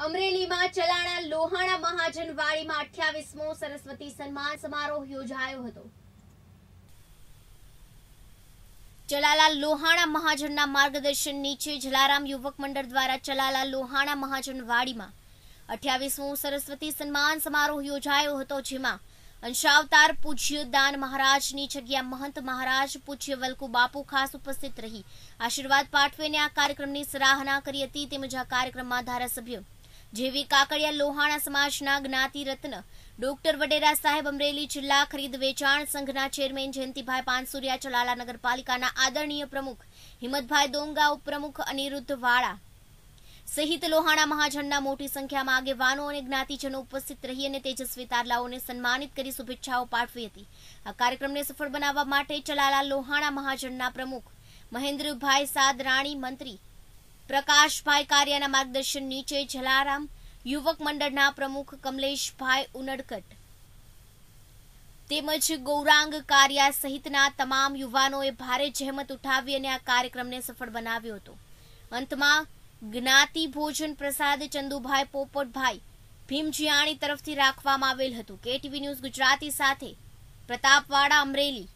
અમરેલીમાં ચલાણા લોહાણા મહાજન વાડીમાં અઠ્યાવીસમો સરસ્વતી સન્માન સમારોહ યોજાયો હતો. ચલાલા લોહાણા મહાજનના માર્ગદર્શન નીચે જલારામ યુવક મંડળ દ્વારા ચલાલા લોહાણા મહાજન વાડીમાં અઠ્યાવીસમો સરસ્વતી સન્માન સમારોહ યોજાયો હતો, જેમાં અંશાવતાર પૂજ્ય દાન મહારાજની જગ્યા મહંત મહારાજ, પૂજ્ય વલકુ બાપુ ખાસ ઉપસ્થિત રહી. આશીર્વાદ પાઠવીને આ કાર્યક્રમની સરાહના કરી હતી. તેમજ આ કાર્યક્રમમાં ધારાસભ્ય જેવી કાકડિયા લોહાણા સમાજના જ્ઞાતિ રત્ન ડોક્ટર વડેરા સાહેબ અમરેલી જિલ્લા ખરીદ વેચાણ સંઘના ચેરમેન જયંતિભાઈ પાનસુરિયા ચલાલા નગરપાલિકાના આદરણીય પ્રમુખ હિંમતભાઈ દોંગા, ઉપપ્રમુખ અનિરુદ્ધ વાળા સહિત લોહાણા મહાજનના મોટી સંખ્યામાં આગેવાનો અને જ્ઞાતિજનો ઉપસ્થિત રહી અને તેજસ્વી તારલાઓને સન્માનિત કરી શુભેચ્છાઓ પાઠવી હતી. આ કાર્યક્રમને સફળ બનાવવા માટે ચલાલા લોહાણા મહાજનના પ્રમુખ મહેન્દ્રભાઈ સાદરાણી મંત્રી પ્રકાશભાઈ કારિયાના માર્ગદર્શન નીચે જલારામ, યુવક મંડળના પ્રમુખ કમલેશભાઈ ઉનડકટ. તેમજ ગૌરાંગ કારિયા સહિતના તમામ યુવાનોએ ભારે જહેમત ઉઠાવી અને આ કાર્યક્રમને સફળ બનાવ્યો હતો. અંતમાં, જ્ઞાતિ ભોજન પ્રસાદ ચંદુભાઈ પોપટભાઈ ભીમજીયાણી તરફથી રાખવામાં આવેલ હતું. કેટીવી ન્યૂઝ ગુજરાતી સાથે પ્રતાપવાડા અમરેલી.